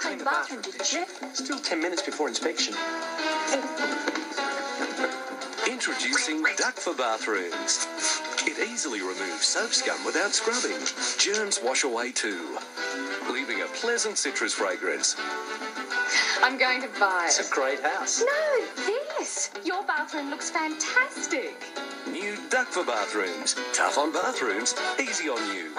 cleaned the bathroom, did you? Still 10 minutes before inspection. Introducing Duck for Bathrooms. It easily removes soap scum without scrubbing. Germs wash away too, leaving a pleasant citrus fragrance. I'm going to buy it. It's a great house. No, this. Your bathroom looks fantastic. New Duck for Bathrooms. Tough on bathrooms, easy on you.